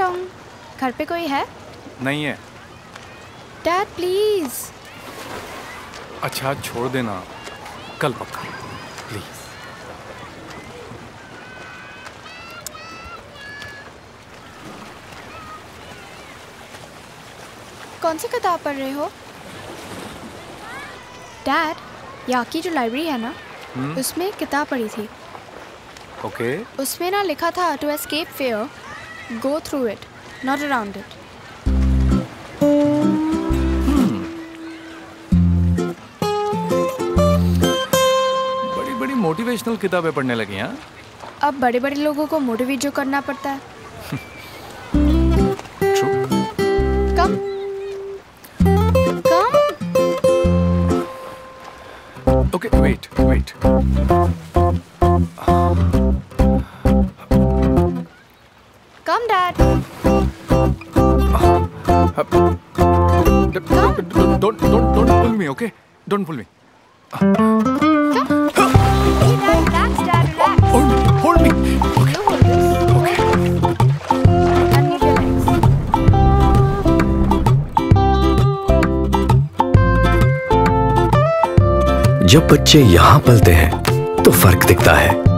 घर पे कोई है? नहीं है। Dad please. अच्छा छोड़ देना। कल पक्का। प्लीज़। कौन सी किताब पढ़ रहे हो? डैड यहाँ की जो लाइब्रेरी है ना हम्म। उसमें किताब पढ़ी थी। ओके। okay. उसमें ना लिखा था to escape fear go through it not around it बड़ी बड़ी मोटिवेशनल किताबें पढ़ने लगी हैं? अब बड़े बड़े लोगों को मोटिवेट जो करना पड़ता है. Come come Okay, wait, wait. Come dad Don't, don't, don't pull me, okay? Don't pull me. relax dad relax Hold me, hold me. Okay, you hold this okay. and move your जब बच्चे यहाँ पलते हैं तो फ़र्क दिखता है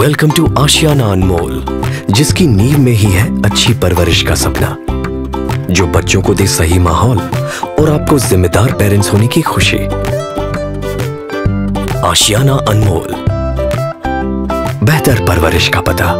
welcome to Aashiyana Anmol जिसकी नींव में ही है अच्छी परवरिश का सपना। जो बच्चों को दे सही माहौल और आपको जिम्मेदार पेरेंट्स होने की खुशी। आशियाना अनमोल बेहतर परवरिश का पता।